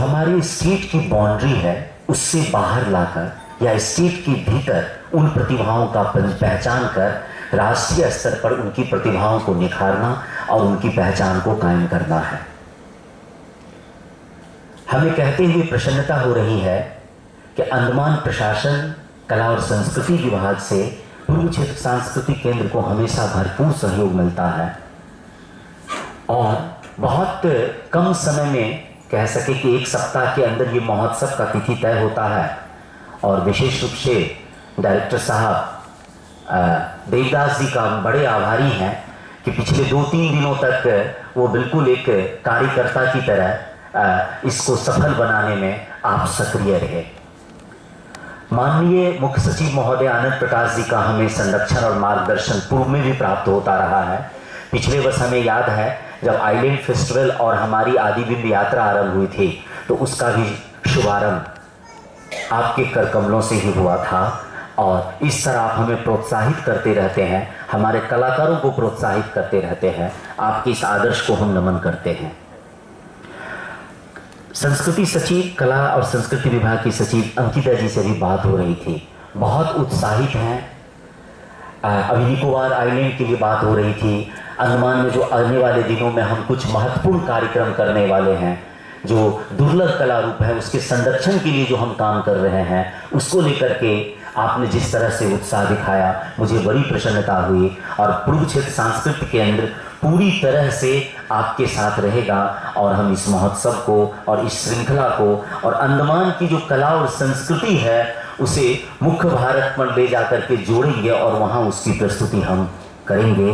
हमारी स्टेट की बाउंड्री है, उससे बाहर लाकर या स्टेट के भीतर उन प्रतिभाओं का पहचान कर राष्ट्रीय स्तर पर उनकी प्रतिभाओं को निखारना और उनकी पहचान को कायम करना है। हमें कहते हुए प्रसन्नता हो रही है कि अंडमान प्रशासन, कला और संस्कृति विभाग से पूर्व क्षेत्र सांस्कृतिक केंद्र को हमेशा भरपूर सहयोग मिलता है और बहुत कम समय में कह सके कि एक सप्ताह के अंदर ये महोत्सव का तिथि तय होता है। और विशेष रूप से डायरेक्टर साहब देवदास जी का बड़े आभारी हैं कि पिछले दो तीन दिनों तक वो बिल्कुल एक कार्यकर्ता की तरह इसको सफल बनाने में आप सक्रिय रहे। माननीय मुख्य सचिव महोदय आनंद प्रकाश जी का हमें संरक्षण और मार्गदर्शन पूर्व में भी प्राप्त होता रहा है। पिछले वर्ष हमें याद है जब आइलैंड फेस्टिवल और हमारी आदिबिंब यात्रा आरंभ हुई थी तो उसका भी शुभारंभ आपके कर कमलों से ही हुआ था। और इस तरह आप हमें प्रोत्साहित करते रहते हैं, हमारे कलाकारों को प्रोत्साहित करते रहते हैं, आपके इस आदर्श को हम नमन करते हैं। संस्कृति सचिव, कला और संस्कृति विभाग की सचिव अंकिता जी से भी बात हो रही थी। बहुत उत्साहित हैं। अभी निकोबार आइलैंड के लिए बात हो रही थी। अंडमान में जो आने वाले दिनों में हम कुछ महत्वपूर्ण कार्यक्रम करने वाले हैं, जो दुर्लभ कला रूप है, उसके संरक्षण के लिए जो हम काम कर रहे हैं, उसको लेकर के आपने जिस तरह से उत्साह दिखाया, मुझे बड़ी प्रसन्नता हुई और पूर्व क्षेत्र सांस्कृतिक केंद्र पूरी तरह से आपके साथ रहेगा और हम इस महोत्सव को और इस श्रृंखला को और अंडमान की जो कला और संस्कृति है, उसे मुख्य भारत पर ले जाकर के जोड़ेंगे और वहाँ उसकी प्रस्तुति हम करेंगे।